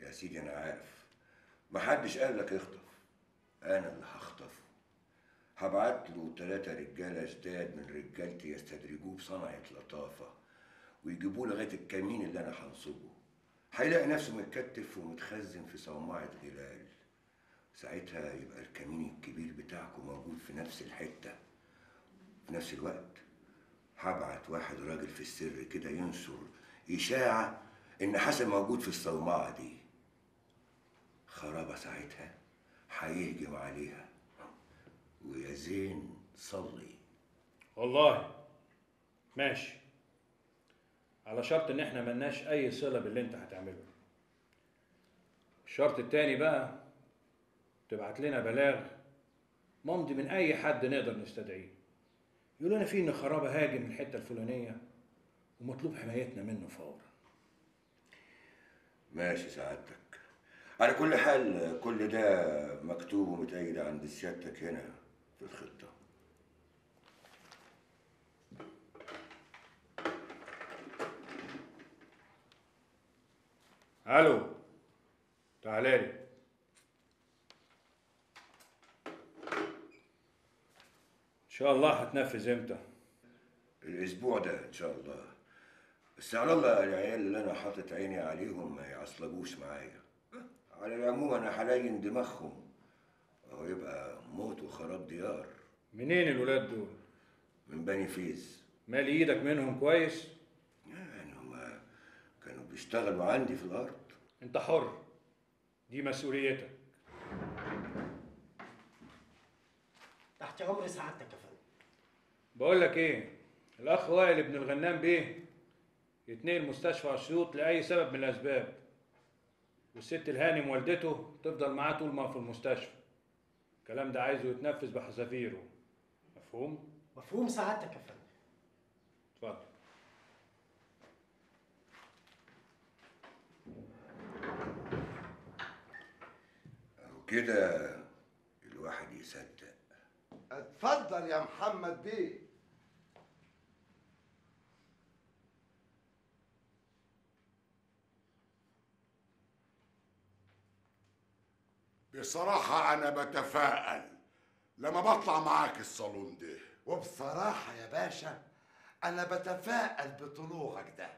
يا سيدي أنا عارف. محدش قال لك اخطف. أنا اللي هخطفه هبعت له ثلاثة رجالة جداد من رجالتي يستدرجوه بصنعة لطافة ويجيبوه لغاية الكمين اللي أنا هنصبه. هيلاقي نفسه متكتف ومتخزن في صومعة غلال. ساعتها يبقى الكمين الكبير بتاعكم موجود في نفس الحتة. في نفس الوقت هبعت واحد راجل في السر كده ينشر إشاعة إن حسن موجود في الصومعة دي. خرابة ساعتها هيهجم عليها. ويا زين صلي. والله. ماشي. على شرط إن إحنا ملناش أي صلة باللي إنت هتعمله. الشرط التاني بقى تبعت لنا بلاغ ممضي من أي حد نقدر نستدعيه. يقول لنا فيه إن خرابه هاجم من الحتة الفلانية ومطلوب حمايتنا منه فورا. ماشي سعادتك. على كل حال كل ده مكتوب ومتأيد عند سيادتك هنا في الخطة. ألو تعالى لي. إن شاء الله هتنفذ إمتى؟ الأسبوع ده إن شاء الله. بس على الله العيال اللي أنا حاطط عيني عليهم ما يعصلجوش معايا. على العموم أنا هلاين دماغهم. أو يبقى موت وخراب ديار. منين الولاد دول؟ من بني فيز. مالي إيدك منهم كويس؟ يعني هما كانوا بيشتغلوا عندي في الأرض. أنت حر. دي مسؤوليتك. تحت أمر سعادتك يا فندم. بقول لك إيه؟ الأخ وائل ابن الغنام بيه. يتنقل مستشفى اسيوط لأي سبب من الأسباب. والست الهانم والدته تفضل معاه طول ما هو في المستشفى. الكلام ده عايزه يتنفذ بحذافيره. مفهوم؟ مفهوم سعادتك يا فندم. اتفضل. وكده الواحد يصدق. اتفضل يا محمد بيه. بصراحة أنا بتفائل لما بطلع معاك الصالون ده. وبصراحة يا باشا أنا بتفائل بطلوعك ده.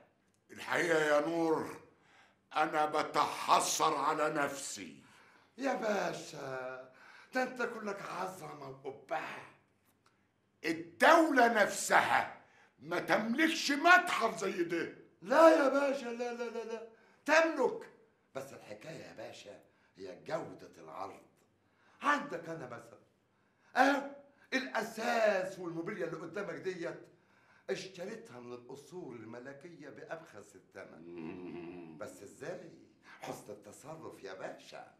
الحقيقة يا نور أنا بتحسر على نفسي. يا باشا ده أنت كلك عظمة وقبعة الدولة نفسها ما تملكش متحف زي ده. لا يا باشا لا لا لا لا. تملك. بس الحكاية يا باشا هي جودة العرض. عندك أنا مثلا أه الأساس والموبيليا اللي قدامك ديت اشتريتها من الأصول الملكية بأبخس الثمن. بس إزاي؟ حسن التصرف يا باشا.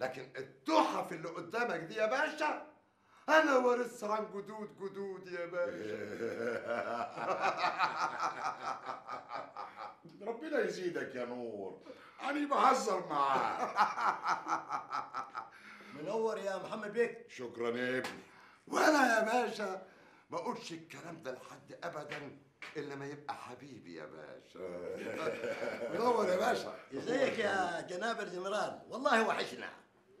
لكن التحف اللي قدامك دي يا باشا أنا وارثها عن جدود جدود يا باشا. ربنا يزيدك يا نور. أنا بهزر معاك. منور يا محمد بيك. شكرا يا ابني. وأنا يا باشا ما أقولش الكلام ده لحد ابدا إلا ما يبقى حبيبي يا باشا. منور يا باشا. إزيك يا جناب الجنرال والله وحشنا.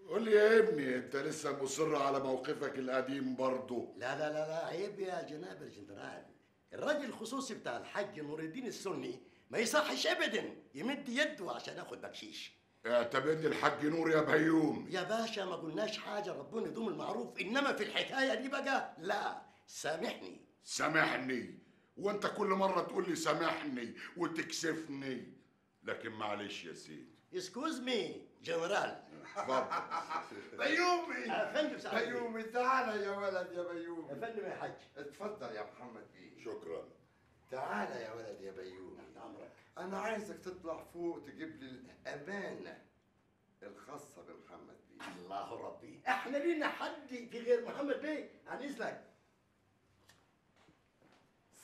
قول لي يا ابني انت لسه مصر على موقفك القديم برضه. لا لا لا لا عيب يا جناب الجنرال. الراجل الخصوصي بتاع الحاج نور الدين السني ما يصحش ابدا يمد يده عشان ياخد بكشيش. اعتبرني الحاج نور يا بيوم. يا باشا ما قلناش حاجة ربنا يدوم المعروف. إنما في الحكاية دي بقى لا. سامحني. سامحني. وانت كل مرة تقول لي سامحني وتكسفني. لكن معلش يا سيدي. excuse me جنرال. اتفضل بيومي. فندم سعادتك. بيومي تعالى يا ولد يا بيومي. يا فندم يا حاج. اتفضل يا محمد بيه. شكرا. تعالى يا ولد يا بيومي. أنا عايزك تطلع فوق تجيب لي الأمانة الخاصة بمحمد بيه. الله ربي. إحنا لينا حد في غير محمد بيه. عن اذنك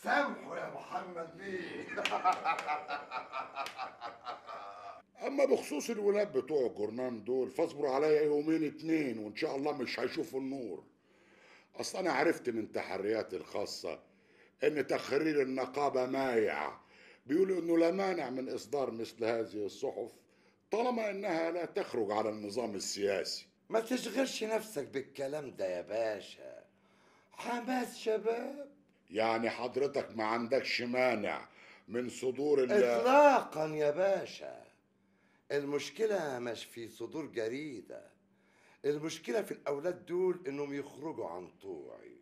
سامحه يا محمد بيه. أما بخصوص الولاد بتوع الجرنان دول فاصبروا عليا يومين اتنين وإن شاء الله مش هيشوفوا النور. أصل أنا عرفت من تحرياتي الخاصة إن تقرير النقابة مايع. بيقولوا إنه لا مانع من إصدار مثل هذه الصحف طالما إنها لا تخرج على النظام السياسي. ما تشغلش نفسك بالكلام ده يا باشا. حماس شباب. يعني حضرتك ما عندكش مانع من صدور ال اطلاقا يا باشا. المشكلة مش في صدور جريدة. المشكلة في الأولاد دول إنهم يخرجوا عن طوعي.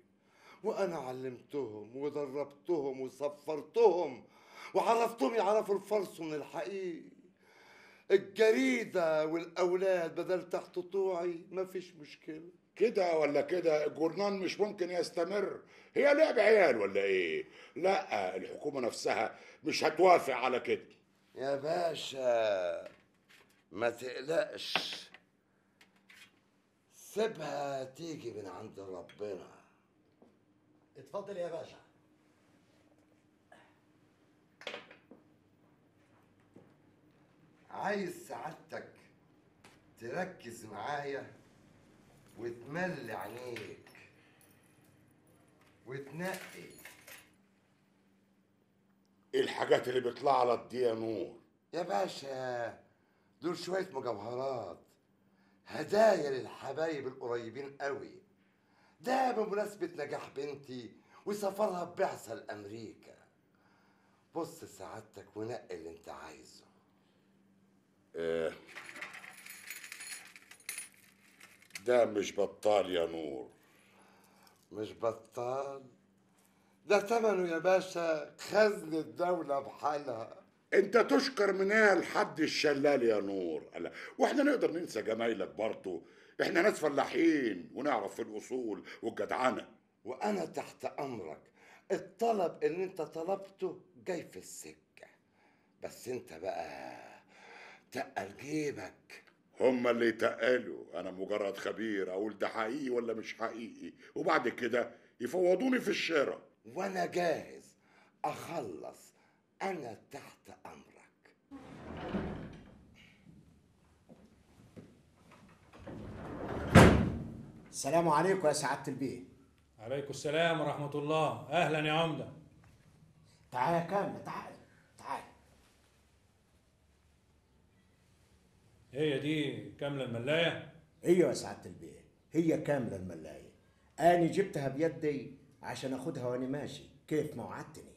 وأنا علمتهم ودربتهم وصفرتهم وعرفتهم يعرفوا الفرس من الحقيقي الجريدة والأولاد بدل تحت طوعي مفيش مشكلة. كده ولا كده؟ الجورنال مش ممكن يستمر. هي لعب عيال ولا إيه؟ لا الحكومة نفسها مش هتوافق على كده. يا باشا. ما تقلقش. سيبها تيجي من عند ربنا. اتفضل يا باشا. عايز سعادتك تركز معايا وتملي عينيك وتنقي الحاجات اللي بيطلع لك دي يا نور. يا باشا دول شوية مجوهرات. هدايا للحبايب القريبين قوي. ده بمناسبة نجاح بنتي وسفرها ببعثة لأمريكا. بص سعادتك ونقي اللي انت عايزه. آه. ده مش بطال يا نور. مش بطال؟ ده تمنه يا باشا خزن الدولة بحالها. انت تشكر منها لحد الشلال يا نور. ألا. وإحنا نقدر ننسى جمايلك برضه إحنا ناس فلاحين ونعرف في الأصول والجدعنه وأنا تحت أمرك. الطلب اللي أنت طلبته جاي في السكة. بس أنت بقى تقل جيبك. هما اللي يتقلوا أنا مجرد خبير. أقول ده حقيقي ولا مش حقيقي؟ وبعد كده يفوضوني في الشارع. وأنا جاهز أخلص. أنا تحت امرك السلام عليكم يا سعادة البيه عليكم السلام ورحمة الله. أهلا يا عمدة. تعال يا كاملة تعال تعال. هي دي كاملة الملاية؟ أيوه يا سعادة البيه هي كاملة الملاية. أنا جبتها بيدي عشان أخدها وأنا ماشي. كيف ما وعدتني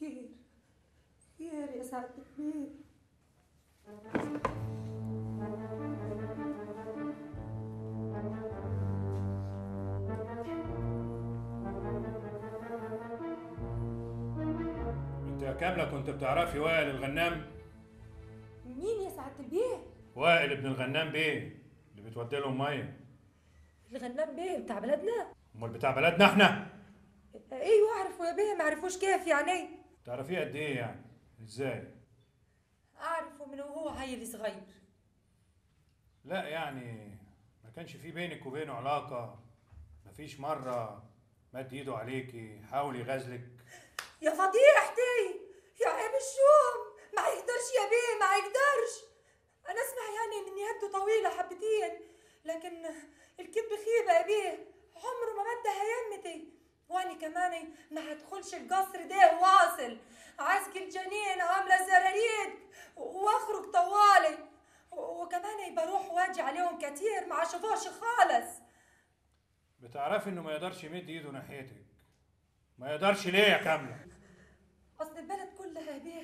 خير خير يا سعادة البيه كاملة كنت بتعرفي وائل الغنام؟ مين يا سعادة البيه؟ وائل ابن الغنام بيه اللي بتودي لهم مية. الغنام بيه بتاع بلدنا؟ أمال بتاع بلدنا إحنا؟ أيوه اعرفه يا بيه ما عرفوش كيف يعني؟ تعرفيه قد إيه يعني؟ إزاي؟ اعرفه من وهو عيل صغير. لا يعني ما كانش في بينك وبينه علاقة. مفيش مرة مد ايده عليكي حاول يغازلك. يا فضيحتي! الشوم. ما يقدرش يا بيه ما يقدرش. أنا أسمع يعني إن يده طويلة حبتين لكن الكذب خيبة يا بيه. عمره ما مدها يمتي وأنا كمان ما هدخلش القصر ده واصل. عسك الجنين عاملة زراريد وأخرج طوالي. وكمان بروح وأجي عليهم كتير ما اشوفوش خالص. بتعرفي إنه ما يقدرش يمد إيده ناحيتك. ما يقدرش ليه يا كاملة؟ أصل البلد كلها بيه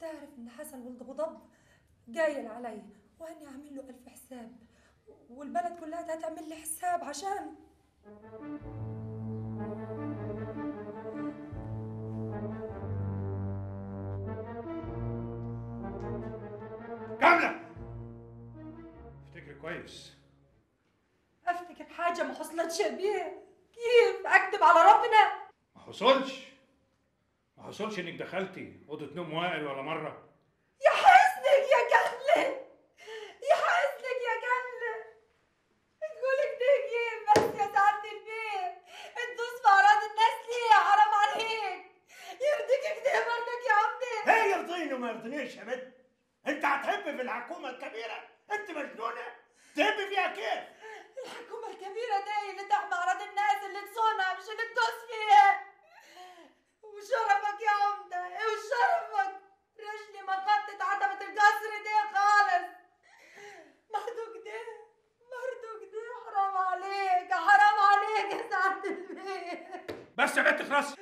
تعرف إن حسن ولد أبو ضب جايل علي وأني أعمل له ألف حساب والبلد كلها هتعمل لي حساب عشان. كاملة! افتكري كويس. أفتكر حاجة ما حصلتش يا بيه. كيف اكذب على ربنا؟ ما حصلش! حصلش إنك دخلتي أوضة نوم وائل ولا مرة يا حسنك يا كهله يا حسنك يا كهله تقول كده كيف بس يا سعادة البيه تدوس في اعراض الناس ليه حرام عليك يرضيك كده برضك يا عمي إيه يرضيني وما يرضينيش يا بنت انت هتحب في الحكومة الكبيره انت مجنونه تحب فيها كيف الحكومة الكبيرة دي اللي تحمي أعراض الناس اللي تصونها مش اللي تدوس فيها وشرفك يا عمدة إيه وشرفك رجلي ما قطت عتبة القصر دي خالص بس يا بنت خلاص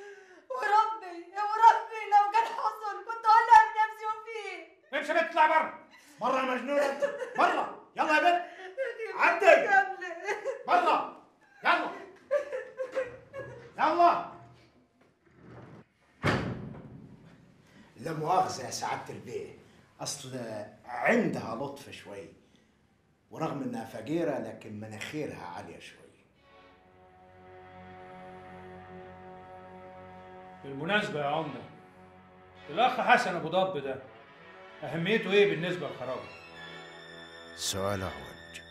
وربي وربي لو كان حصل كنت هولع بنفسي وفيه امشي يا بنت اطلع بره بره يا مجنونه انت بره يلا يا بنت عدي كاملة بره يلا يلا لا مؤاخذة يا سعادة البيه أصل عندها لطف شوي ورغم إنها فقيرة لكن مناخيرها عالية شوي. بالمناسبة يا عمدة الأخ حسن أبو ضب ده أهميته إيه بالنسبة للخرابة؟ سؤال أعوج.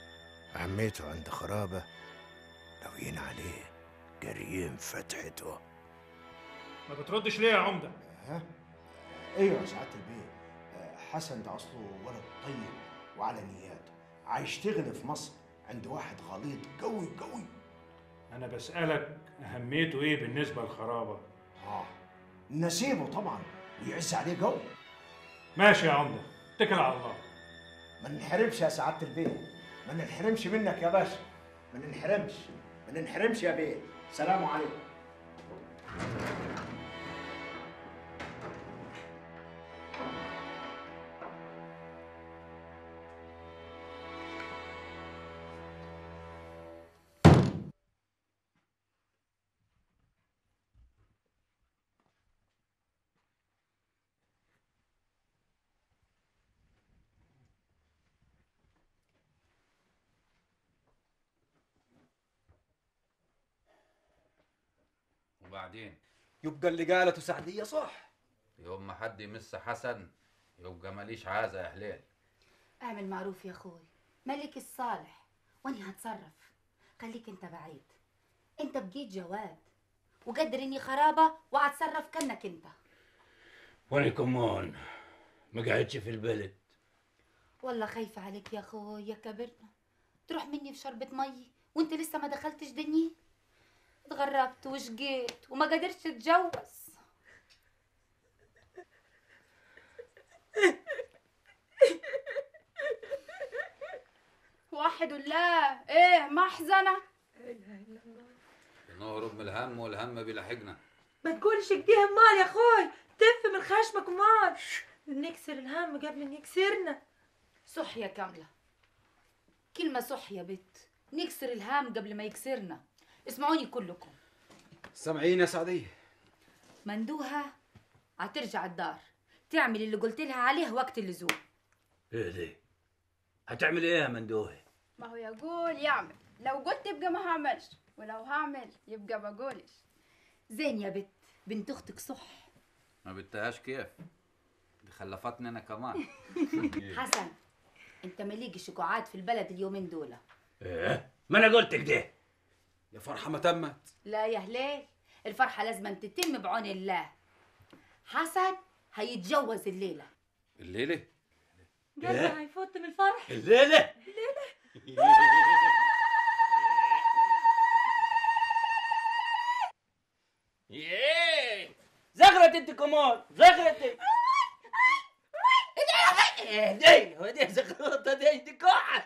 عميته عند خرابة ناويين عليه. جاريين فتحته. ما بتردش ليه يا عمدة؟ ها؟ أيوه يا سعادة البيه. حسن ده أصله ولد طيب وعلى نياته هيشتغل في مصر عند واحد غليظ قوي قوي. أنا بسألك أهميته إيه بالنسبة للخرابة؟ آه نسيبه طبعا ويعز عليه قوي ماشي يا عمدة اتكل على الله. ما ننحرمش يا سعادة البيه. ما ننحرمش منك يا باشا. ما ننحرمش ما ننحرمش يا بيه. سلام عليكم. وبعدين؟ يبقى اللي قالته سعدية صح. يوم ما حد يمس حسن يبقى ماليش عازة يا هلال اعمل معروف يا أخوي. ملك الصالح. واني هتصرف؟ خليك انت بعيد. انت بقيت جواد. وقدر اني خرابة وهتصرف كأنك انت. وأنا كمان؟ ما قعدش في البلد. والله خايفه عليك يا أخوي يا كبرنا. تروح مني في شربة مي وانت لسه ما دخلتش دنيا؟ اتغربت وشقيت وما قدرتش تتجوز. واحد الله إيه محزنه نهرب من الهم والهم بيلاحقنا ما تقولش كده امال يا أخوي. تف من خشمك امال نكسر الهم قبل ان يكسرنا. صح يا كاملة. كلمة صح يا بت. نكسر الهام قبل ما يكسرنا. اسمعوني كلكم. سامعين يا سعدية. مندوها هترجع الدار. تعمل اللي قلت لها عليه وقت اللزوم. إيه دي هتعمل إيه يا مندوه؟ ما هو يقول يعمل. لو قلت يبقى ما هعملش ولو هعمل يبقى ما اقولش. زين يا بت بنت أختك صح؟ ما بتهاش كيف؟ دي خلفتني أنا كمان. حسن أنت مليقش قعاد في البلد اليومين دول؟ إيه؟ ما أنا قلت كده يا فرحة ما تمت. لا يا هلال الفرحة لازم تتم بعون الله. حسن هيتجوز الليلة. الليلة؟ قلبي هيفوت من الفرح. الليلة؟ إيه؟ زغرت أنت كمان زغرت إيه؟ دي هو دي زغروطه دي دي كوع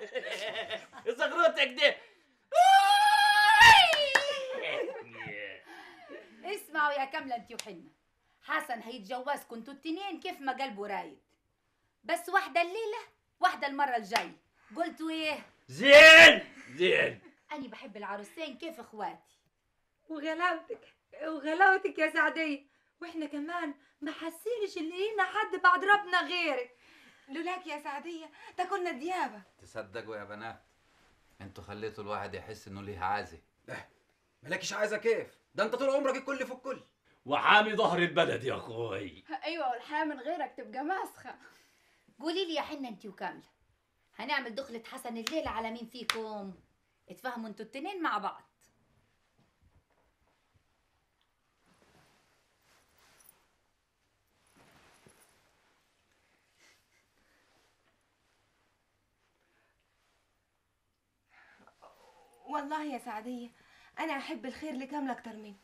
زغروطك دي اسمعوا يا كاملة انت وحنة حسن هيتجوزكم أنتوا التنين كيف ما قلبه رايد. بس واحدة الليلة واحدة المرة الجاي. قلتوا إيه؟ زين زين. أنا بحب العروسين كيف إخواتي؟ وغلاوتك وغلاوتك يا سعدية وإحنا كمان ما حاسينش إن لينا حد بعد ربنا غيرك. لولاك يا سعدية ده كنا ديابة. تصدقوا يا بنات أنتوا خليتوا الواحد يحس إنه ليه عازة مالكش عايزة كيف؟ ده انت طول عمرك الكل في الكل. وحامي ظهر البلد يا أخوي. أيوه والحياة من غيرك تبقى مسخة. قولي لي يا حنة انت وكاملة هنعمل دخلة حسن الليلة على مين فيكم؟ اتفهموا أنتوا التنين مع بعض. والله يا سعدية أنا أحب الخير لكاملة أكتر منه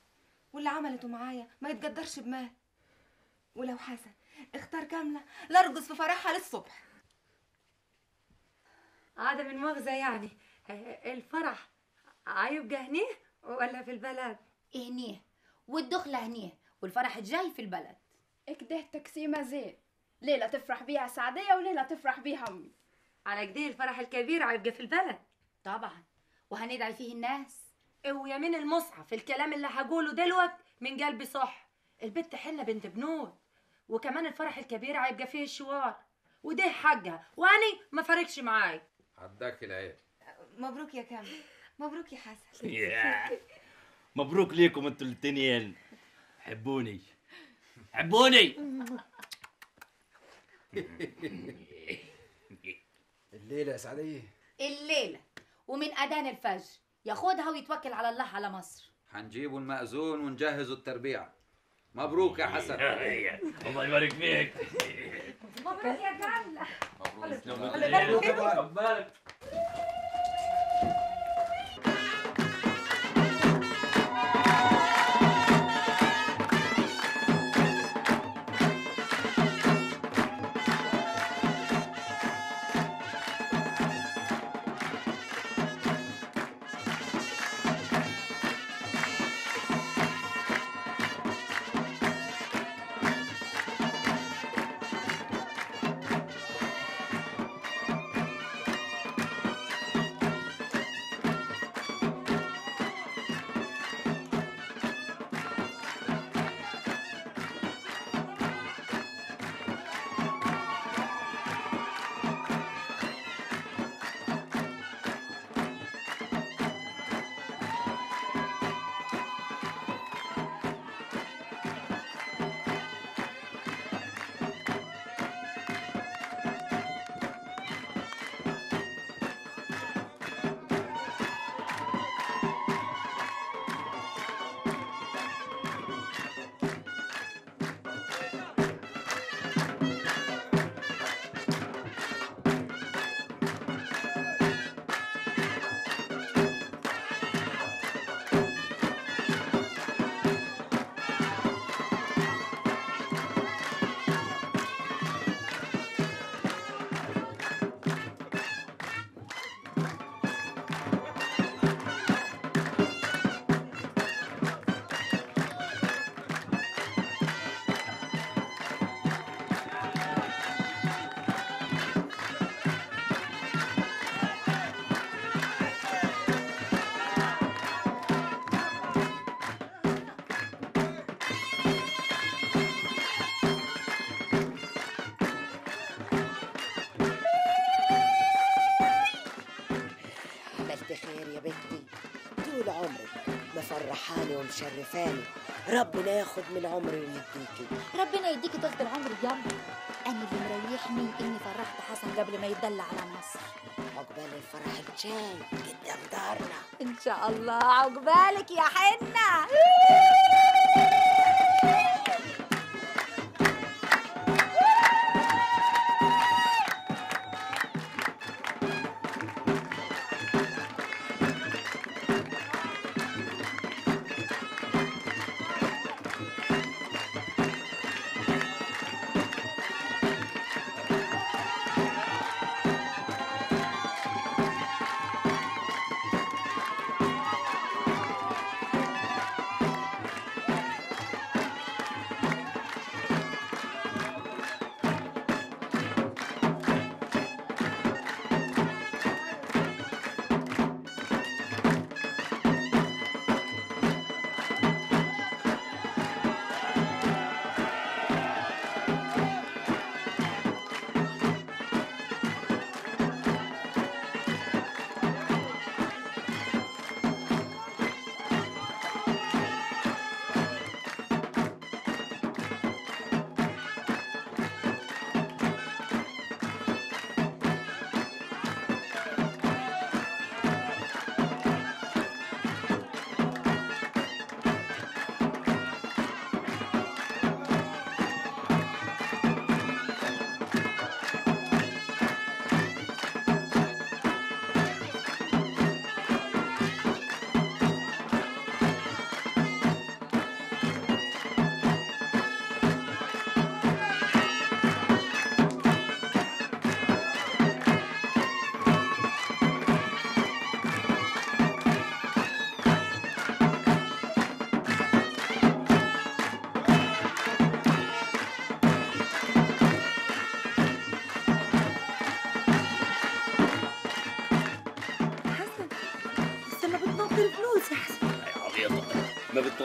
واللي عملته معايا ما يتقدرش بمال. ولو حسن اختار كاملة لارقص في فرحها للصبح. من مؤاخذة يعني. الفرح هيبقى هنيه ولا في البلد؟ هنيه والدخلة هنيه والفرح الجاي في البلد. اكده تقسيمة زين. ليلة تفرح بيها سعدية وليلة تفرح بيها أمي. على كده الفرح الكبير هيبقى في البلد. طبعا وهندعي فيه الناس. ويمين المصحف؟ الكلام اللي هقوله دلوقت من قلبي صح. البت حلة بنت بنود وكمان الفرح الكبير هيبقى فيه الشوار وده حقها. وأني ما فارقش معاي. عداك العيب. مبروك يا كامل. مبروك يا حسن. مبروك ليكم أنتوا الاتنين. حبوني. حبوني. الليلة يا سعدية. الليلة. ومن أذان الفجر. ياخدها ويتوكل على الله على مصر. هنجيبوا المأذون ونجهزوا التربيع. مبروك يا حسن. الله يبارك فيك. مبروك يا كاملة بالك عملت مفرحاني ومشرفاني. ربنا ياخد من عمري ويديكي. ربنا يديكي طولة العمر جنبي أنا اللي مريحني إني فرحت حسن قبل ما يتدلع على مصر عقبال الفرح الجاي قدام دارنا. إن شاء الله. عقبالك يا حنة.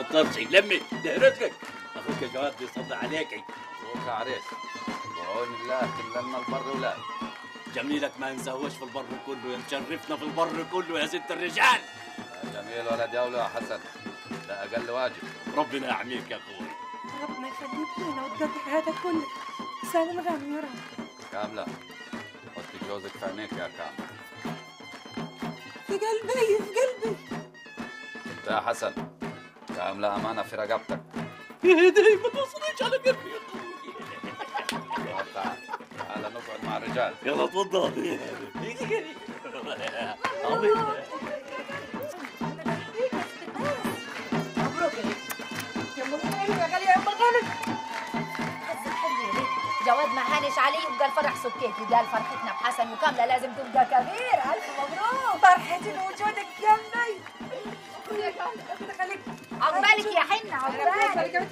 بتفطرش لمي ده رزقك أخوك جواد بيصد عليكي مبروك يا عريس. بعون الله كلنا البر ولاد. جميلك ما نسويش في البر كله. يا مشرفنا في البر كله يا ست الرجال. جميل ولد يا يا حسن؟ ده أقل واجب. ربنا يحميك يا أخوي. ربنا يخليك لنا وتقضي حياتك كلها. سالم غانم يا رب. كاملة. حطي جوزك في عينيك يا كاملة في قلبي في قلبي. انت يا حسن. كاملة أمانة في رقبتك. يا دي ما توصليش على قلبي. يا تعال تعال تعال نقعد مع الرجال. يلا تفضل. مبروك يا بنت يا ام الغالي يا غاليه يا ام الغالي حظك حلو يا بنت جواد ما هانش عليه يبقى الفرح سكيتي قال فرحتنا بحسن وكاملة لازم تبقى كبير. ألف مبروك. فرحتي جنبي ربنا يخليك عقبالك يا ربنا عقبالك.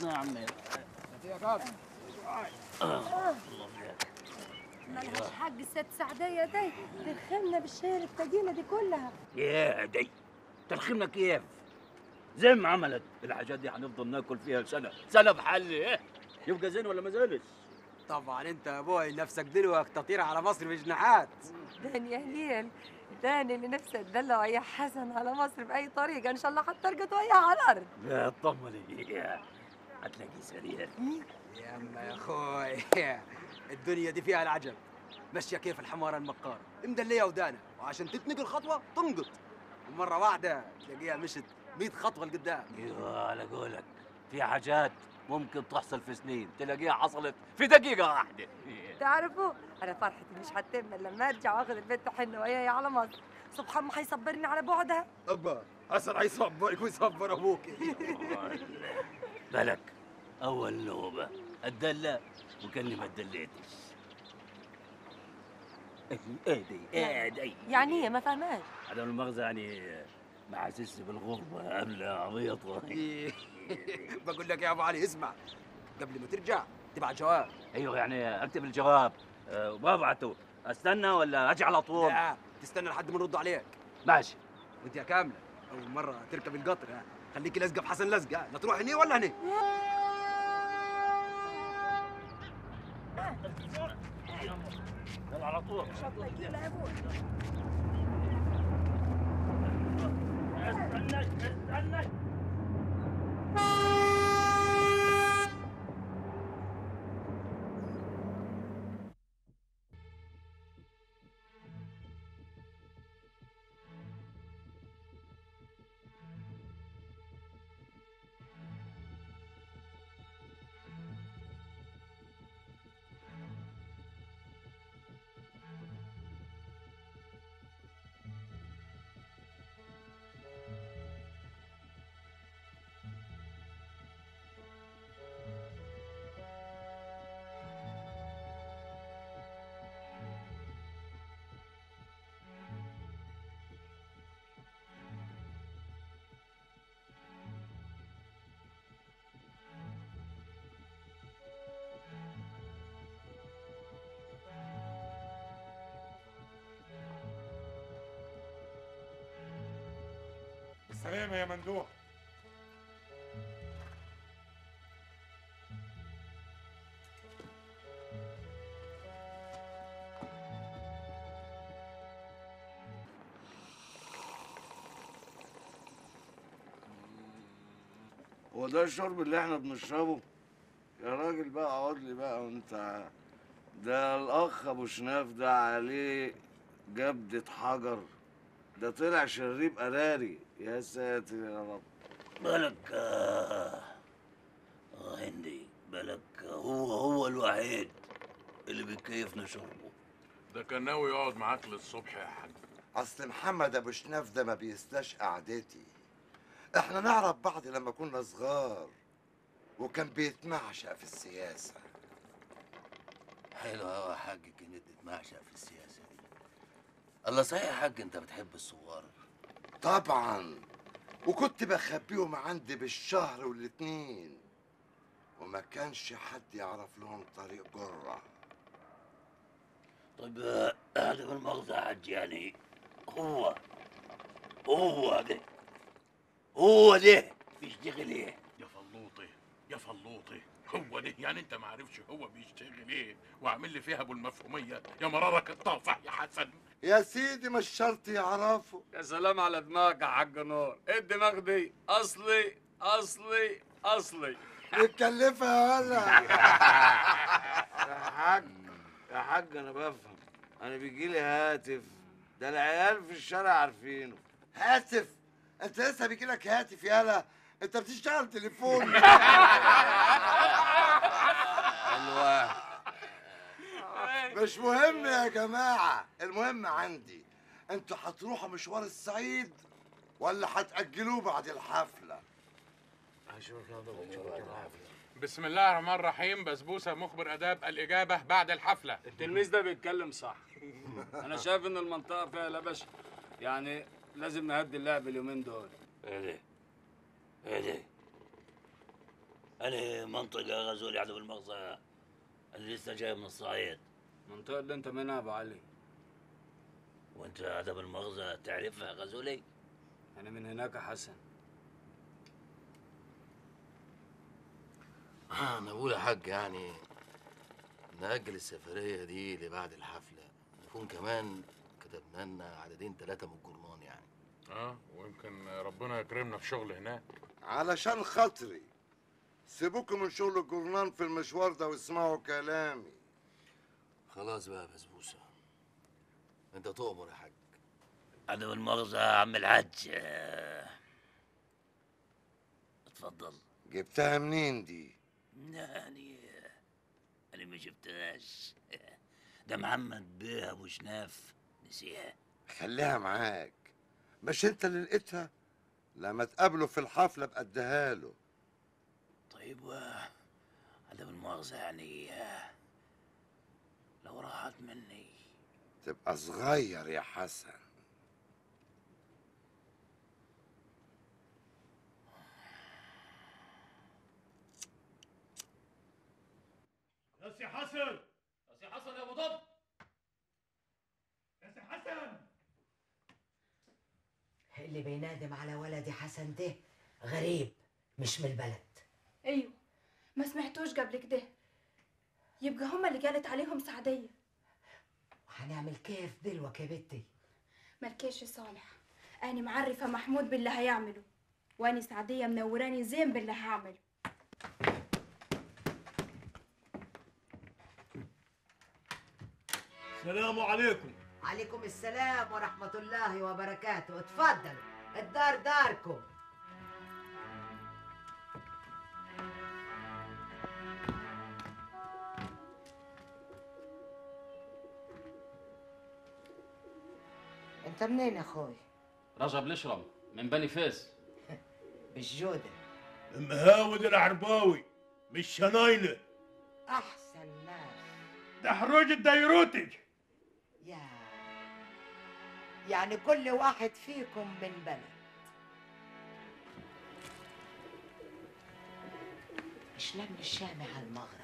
كاملة ملهاش حق الست سعدية دي. دخلنا بالشير التقيلة دي كلها. يا دي. ترخيمنا كيف؟ زي ما عملت. الحاجات دي هنفضل ناكل فيها سنه سنة بحل إيه؟ يبقى زين ولا ما زالش؟ طبعا انت يا أبوي نفسك دلوقتي تطير على مصر بجناحات داني يا هليل داني اللي نفسه تدلع يا حسن على مصر بأي طريقة. إن شاء الله حترقد وياها على الأرض. لا اطمني هتلاقي سرير يا اما يا أخوي الدنيا دي فيها العجب. ماشيه كيف الحمارة المقارة؟ مدلية ودانة وعشان تتنقل خطوة تنقط. ومرة واحدة تلاقيها مشت 100 خطوة لقدام. أيوه على قولك في حاجات ممكن تحصل في سنين. تلاقيها حصلت في دقيقة واحدة. تعرفوا أنا فرحتي مش هتتم لما أرجع وآخذ البنت حنة وياي على مصر. سبحان ما حيصبرني على بعدها. أبا حسن هيصبرك ويصبر أبوك. بالك أول نوبه اتدلى وكاني ما اتدليتش إيه دي؟ إيه دي؟ يعني هي ما فهماش هذا المغزى يعني ما حاسس بالغربة. قبل عبيطة. بقول لك يا أبو علي اسمع. قبل ما ترجع تبعت جواب أيوه يعني أكتب الجواب. أه، وأبعته. أستنى ولا أجي على طول؟ لا تستنى لحد ما نرد عليك. ماشي. وانت يا كاملة. أول مرة تركب القطر ها. خليكي لازقه في حسن لزقة. لا تروح هني ولا هني يلا على طول استنى السلامة يا مندوح هو ده الشرب اللي إحنا بنشربه؟ يا راجل بقى اقعد لي بقى وانت. ده الأخ أبو شناف ده عليه جبدة حجر. ده طلع شريب قراري يا ساتر يا رب. بالك آه هندي بالك هو هو الوحيد اللي بيكيفنا شربه ده كان ناوي يقعد معاك للصبح يا حاج. أصل محمد أبو شناف ده ما بيسلاش قعدتي. إحنا نعرف بعض لما كنا صغار وكان بيتمعشق في السياسة. حلو قوي يا حاج كنت تتمعشق في السياسة دي. الله صحيح يا حاج أنت بتحب الصغار طبعا. وكنت بخبيهم عندي بالشهر والاتنين. وما كانش حد يعرف لهم طريق جرة. طيب آه، هذا بالمغزى يا حاج يعني هو هو ده هو ده. بيشتغل إيه؟ يا فلوطي يا فلوطي. هو ده يعني انت ما عارفش هو بيشتغل إيه وعامل لي فيها ابو المفهومية؟ يا مرارك الطافح يا حسن. يا سيدي مش شرط يعرفوا. يا سلام على دماغك يا حاج نور. إيه الدماغ دي؟ اصلي اصلي اصلي. متكلفه يا ولا يا حاج يا حاج أنا بفهم. أنا بيجي لي هاتف. ده العيال في الشارع عارفينه. هاتف؟ انت لسه بيجي لك هاتف يالا؟ انت بتشتغل تليفون حلوة مش مهم يا جماعة المهم عندي أنتوا هتروحوا مشوار الصعيد ولا هتأجلوه بعد الحفلة؟ بسم الله الرحمن الرحيم بسبوسة مخبر آداب الإجابة بعد الحفلة. التلميذ ده بيتكلم صح. أنا شايف إن المنطقة فيها لبش يعني لازم نهدي اللعب اليومين دول. إيه؟ ده إيه ده أنا منطقة غزولي عدو المغزى اللي لسه جاي من الصعيد؟ المنطقة اللي أنت منها يا ابو علي وأنت أدب المغزى تعرفها غزولي أنا من هناك يا حسن. آه أنا بقول يا حاج يعني نأجل السفرية دي لبعد الحفلة نكون كمان كتبنا لنا عددين ثلاثة من الجرنان يعني. آه ويمكن ربنا يكرمنا في شغل هناك. علشان خاطري. سيبوكوا من شغل الجورنان في المشوار ده واسمعوا كلامي. خلاص بقى يا بسبوسة. انت تؤمر يا حاج. عدو المغزى يا عم الحاج. اتفضل. جبتها منين دي؟ يعني أنا ما جبتهاش. ده محمد بيه ابو شناف. نسيها. خليها معاك. مش انت اللي لقيتها؟ لما تقابله في الحفلة بقدها له. طيب و عدم المؤاخذة يعني آه، لو راحت مني. تبقى صغير يا حسن. يا سي حسن! يا سي حسن يا أبو ضب يا سي حسن! اللي بينادم على ولدي حسن ده غريب مش من البلد. أيوه ما سمعتوش قبل كده يبقى هما اللي قالت عليهم سعدية. هنعمل كيف دلوك يا بنتي؟ ملكيش صالح. أنا معرفة محمود باللي هيعمله وأني سعدية منوراني زين باللي هعمله. السلام عليكم. عليكم السلام ورحمة الله وبركاته. اتفضلوا الدار داركم. انت منين يا أخوي؟ رجب الأشرم من بني فاس بالجودة. مهاود العرباوي مش شنايلة أحسن ناس. ده حروج الديروتج. يا يعني كل واحد فيكم من بلد مش لم الشامي على المغربي؟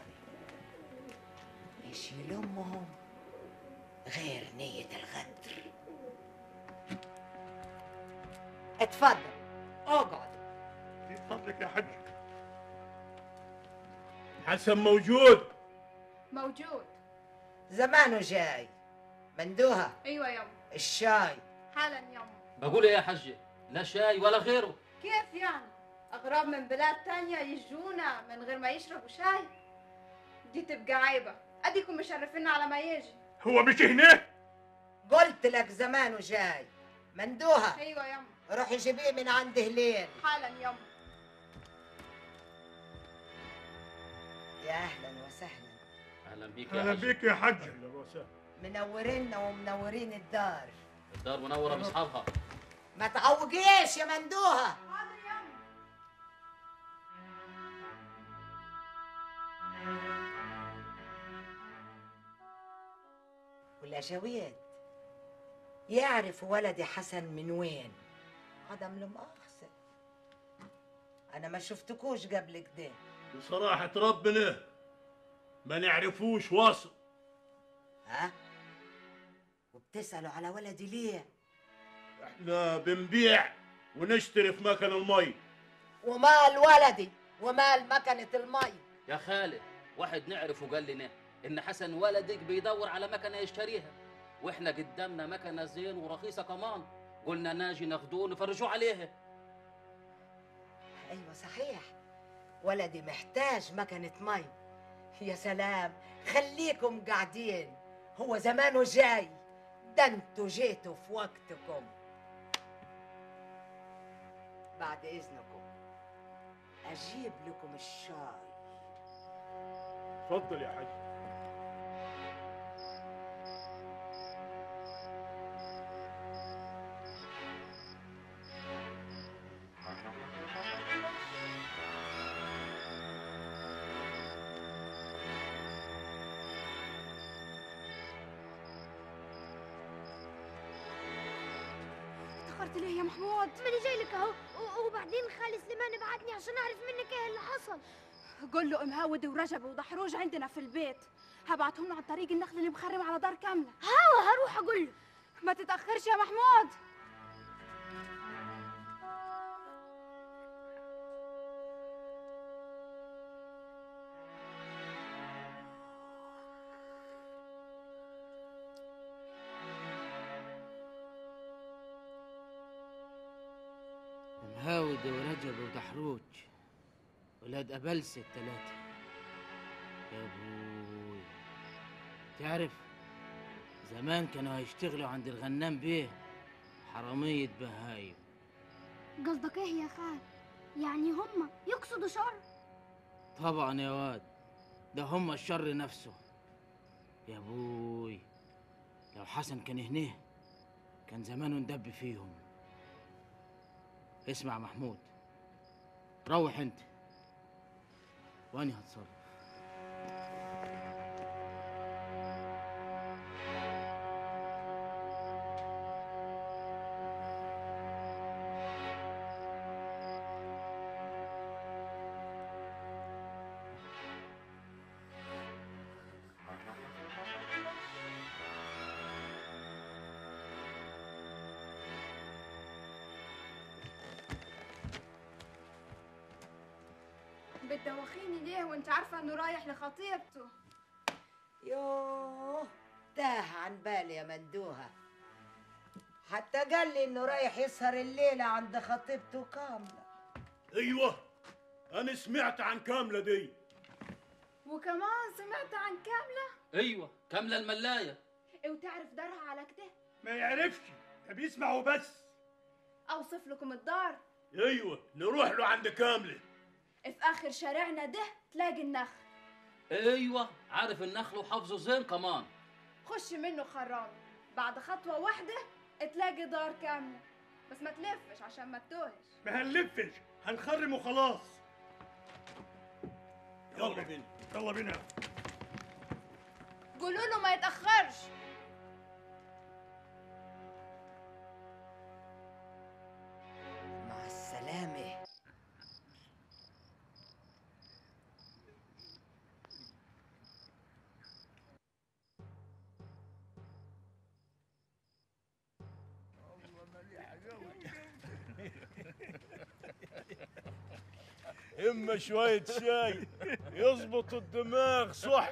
إيش يلمهم غير نية الغدر؟ اتفضل. أقعد. في فضلك يا حج حسن موجود. موجود. زمانه جاي. مندوها. أيوة يما الشاي. حالا يما بقول إيه يا حجي لا شاي ولا غيره. كيف يعني؟ أغراب من بلاد تانية يجونا من غير ما يشربوا شاي. دي تبقى عيبة. أديكم مشرفين على ما يجي. هو مش هناك قلت لك زمانه جاي. مندوها. أيوة يما. روحي جيبيه من عند هلين. حالا يما. يا أهلا وسهلا. أهلا بيك أهلا بيك يا حاج منورينا ومنورين الدار. الدار منورة باصحابها ما تعوجيش يا مندوها. والأشاويات يعرف ولدي حسن من وين؟ عدم المؤاخذة. أنا ما شفتكوش قبل كده. بصراحة ربنا ما نعرفوش واصل. ها؟ وبتسألوا على ولدي ليه؟ إحنا بنبيع ونشتري في مكان المي. ومال ولدي ومال مكنة المي. يا خالد واحد نعرفه قال لنا إن حسن ولدك بيدور على مكنة يشتريها. وإحنا قدامنا مكنة زين ورخيصة كمان. قلنا ناجي ناخدوه نفرجوه عليها. أيوة صحيح. ولدي محتاج مكنة مي. يا سلام خليكم قاعدين. هو زمانه جاي. ده أنتوا جيتوا في وقتكم. بعد إذنكم. أجيب لكم الشاي. اتفضل يا حاج. ليه يا محمود؟ ماني جاي لك اهو. وبعدين خالي سليمان بعتني عشان اعرف منك إيه اللي حصل. قول له مهاود ورجب ودحروج عندنا في البيت. هبعتهم له عن طريق النخل اللي مخرم على دار كاملة. هوا هروح أقول له. ما تتأخرش يا محمود. مهاود ورجب ودحروج ولاد أبلسة التلاتة يا أبوي. تعرف زمان كانوا هيشتغلوا عند الغنام بيه. حرامية بهايم. قصدك إيه يا خال؟ يعني هما يقصدوا شر؟ طبعا يا واد. ده هم الشر نفسه. يا أبوي لو حسن كان هنيه كان زمانه ندب فيهم. اسمع محمود روح انت. واني هتصرف. إنه رايح لخطيبته. يوه تاه عن بالي يا مندوها. حتى قال لي إنه رايح يسهر الليلة عند خطيبته كاملة. أيوه أنا سمعت عن كاملة دي. وكمان سمعت عن كاملة؟ أيوه كاملة الملاية. وتعرف دارها على كده؟ ما يعرفش ده بيسمع وبس أوصف لكم الدار. أيوه نروح له عند كاملة. في آخر شارعنا ده تلاقي النخل. أيوه عارف النخل وحافظه زين كمان. خش منه خرام. بعد خطوة واحدة تلاقي دار كاملة. بس ما تلفش عشان ما تتوهش. ما هنلفش هنخرم وخلاص. يلا بينا. يلا بينا. قولوا له ما يتأخرش. مع السلامة. اما شوية شاي يظبط الدماغ صح.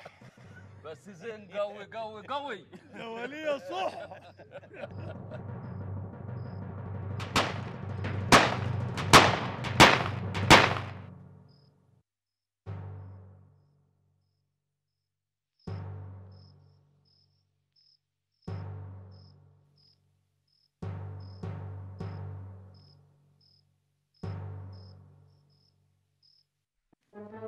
بس زين قوي قوي قوي. لازم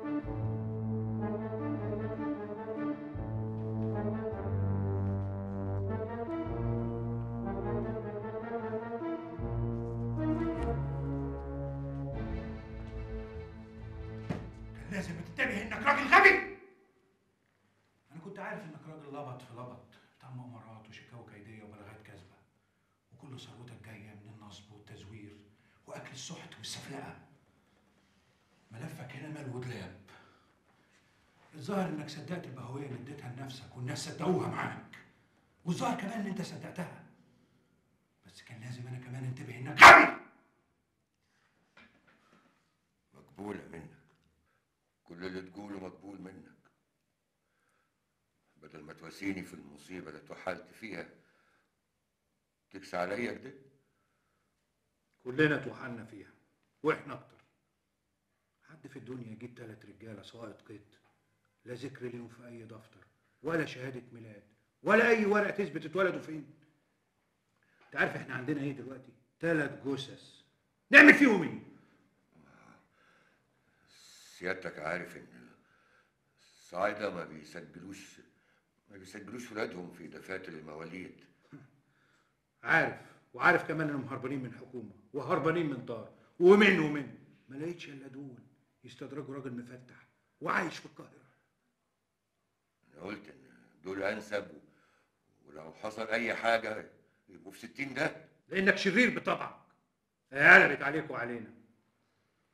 تنتبه إنك راجل غبي. أنا كنت عارف إنك راجل لبط في لبط بتاع مؤامرات وشكاوى كيدية وبلاغات كاذبة وكل ثروتك جاية من النصب والتزوير وأكل السحت والسفلقة. مال ودلاب الظاهر إنك صدقت البهوية اللي اديتها لنفسك والناس صدقوها معاك. والظاهر كمان إن أنت صدقتها. بس كان لازم أنا كمان انتبه إنك غبي مقبولة منك. كل اللي تقوله مقبول منك. بدل ما تواسيني في المصيبة اللي اتوحلت فيها تكسى عليا كده؟ كلنا اتوحلنا فيها وإحنا أكتر. حد في الدنيا يجيب تلات رجالة سواقط قط لا ذكر ليهم في أي دفتر ولا شهادة ميلاد ولا أي ورقة تثبت اتولدوا فين. أنت عارف إحنا عندنا إيه دلوقتي؟ تلات جثث. نعمل فيهم إيه؟ سيادتك عارف إن الصعايدة ما بيسجلوش ما بيسجلوش ولادهم في دفاتر المواليد. عارف وعارف كمان إنهم هربانين من حكومة وهربانين من دار ومن ومن. ما لقيتش إلا دول. يستدرجوا راجل مفتح وعايش في القاهرة. أنا قلت إن دول أنسب ولو حصل أي حاجة يبقوا في ستين ده. لأنك شرير بطبعك. قلبت عليك وعلينا.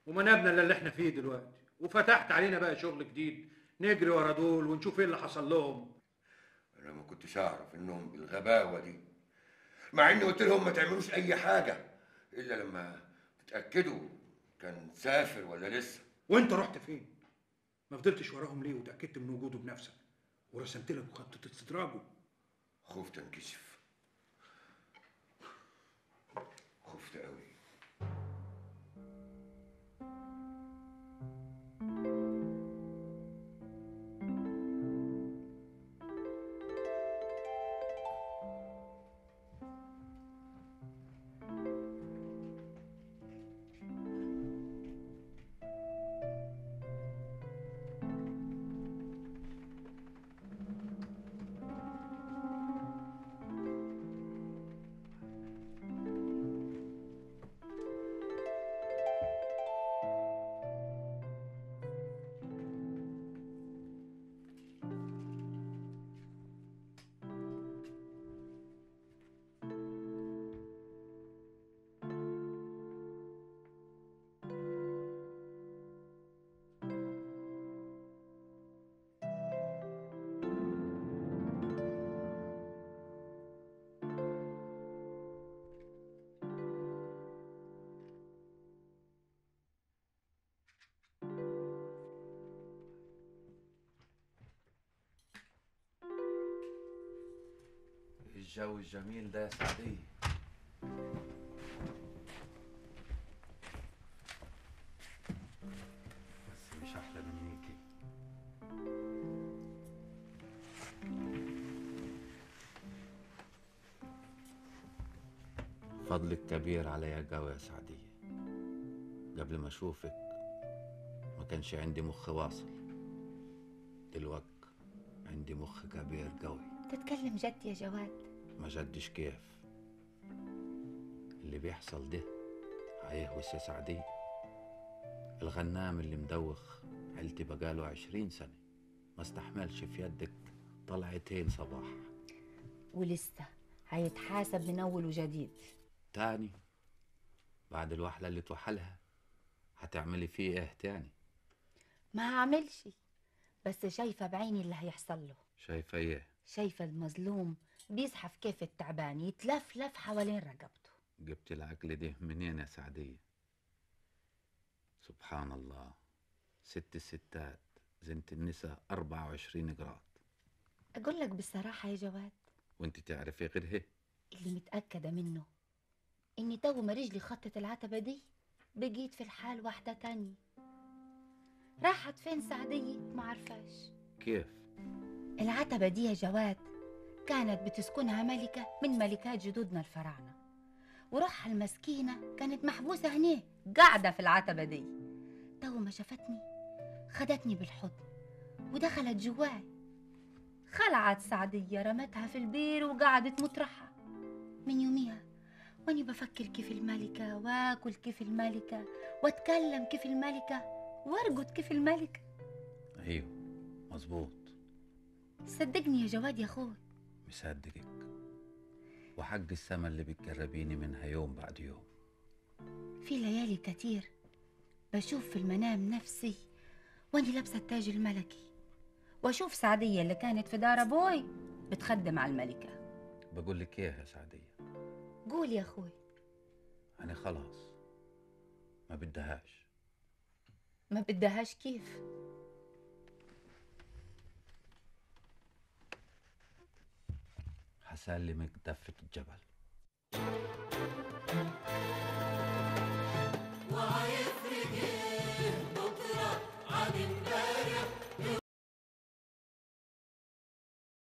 وما نبنى الا اللي إحنا فيه دلوقتي. وفتحت علينا بقى شغل جديد. نجري ورا دول ونشوف إيه اللي حصل لهم. أنا ما كنتش أعرف إنهم بالغباوة دي. مع إني قلت لهم ما تعملوش أي حاجة إلا لما تتأكدوا كان سافر ولا لسه. وانت رحت فين؟ ما فضلتش وراهم ليه وتأكدت من وجوده بنفسك؟ ورسمت لك خطه استدراجه. خفت انكشف خفت قوي. الجو الجميل ده يا سعدية بس مش أحلى منيكي فضلك كبير عليا قوي يا سعدية قبل ما أشوفك ما كانش عندي مخ واصل. دلوقت عندي مخ كبير قوي. تتكلم جد يا جواد. ما جدش كيف. اللي بيحصل ده هيهوس يا سعدية الغنام اللي مدوخ عيلتي بقاله عشرين سنة. ما استحملش في يدك طلعتين صباح. ولسه هيتحاسب من أول وجديد. تاني بعد الوحلة اللي توحلها هتعملي فيه إيه تاني؟ ما هعملش. بس شايفة بعيني اللي هيحصل له. شايفة إيه؟ شايفة المظلوم بيزحف كيف التعبان يتلفلف حوالين رقبته. جبت العقل ده منين يا سعدية؟ سبحان الله. ست الستات زنة النساء أربعة وعشرين قراط أقول لك بصراحة يا جواد. وانت تعرفي غيرها اللي متأكدة منه إني تو ما رجلي خطت العتبة دي بقيت في الحال واحدة تانية. راحت فين سعدية؟ ما عرفاش كيف؟ العتبة دي يا جواد كانت بتسكنها ملكة من ملكات جدودنا الفراعنة. وروحها المسكينة كانت محبوسة هنيه قاعدة في العتبة دي. تو ما شافتني خدتني بالحضن ودخلت جواي. خلعت سعدية رمتها في البير وقعدت مطرحها من يوميها وأني بفكر كيف الملكة وآكل كيف الملكة وأتكلم كيف الملكة وأرقد كيف الملكة. أيوه مظبوط. صدقني يا جواد يا أخوي. مصدقك وحق السما اللي بتجربيني منها يوم بعد يوم. في ليالي كتير بشوف في المنام نفسي وأني لابسة التاج الملكي. وأشوف سعدية اللي كانت في دار أبوي بتخدم على الملكة. بقول لك إيه يا سعدية؟ قول يا أخوي. أنا خلاص. ما بدهاش. ما بدهاش كيف؟ هسلمك دفة الجبل.